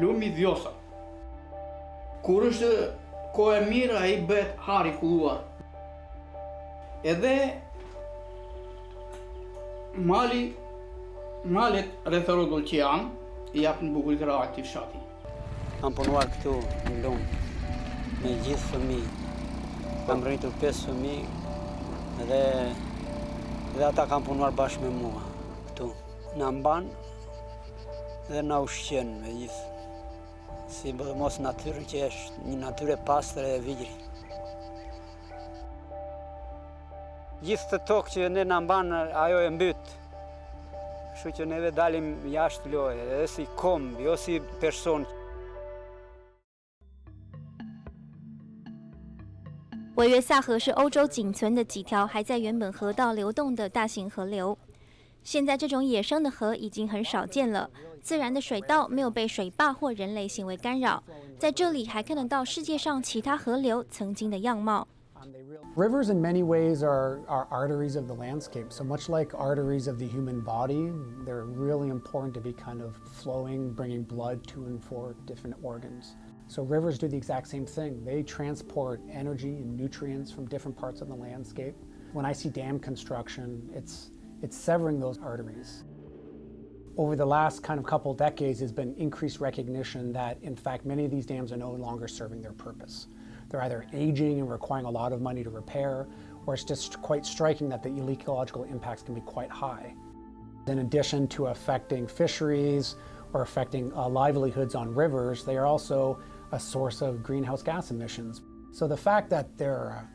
lumi dhjosa. Kur është kohë e mirë, ai bëhet hari kulluar. Edhe mali malet rrethorë që janë, i japin bukurit rahat i fshati. Kam punuar këtu në lumë me gjithë fëmijë. Kam rritur 5 fëmijë dhe dhe ata kam punuar bashkë me mua këtu. Në mban dhe në ushqen me gjithë Si bë mos natyrë që është një natyrë e pastër e vigjri. Gjithë të tokë që ne në mban, ajo e mbytë. Kështu që neve dalim jashtë loje, edhe si kombi, jo si person. 维约萨河是欧洲仅存的几条还在原本河道流动的大型河流。 现在这种野生的河已经很少见了，自然的水道没有被水坝或人类行为干扰。在这里还看得到世界上其他河流曾经的样貌。Rivers, in many ways, are, are arteries of the landscape. So, much like arteries of the human body, they're really important to be kind of flowing, bringing blood to and for different organs. So, rivers do the exact same thing. They transport energy and nutrients from different parts of the landscape. When I see dam construction, it's, it's severing those arteries. Over the last kind of couple decades, there's been increased recognition that, in fact, many of these dams are no longer serving their purpose. They're either aging and requiring a lot of money to repair, or it's just quite striking that the ecological impacts can be quite high. In addition to affecting fisheries or affecting uh, livelihoods on rivers, they are also a source of greenhouse gas emissions. So the fact that they're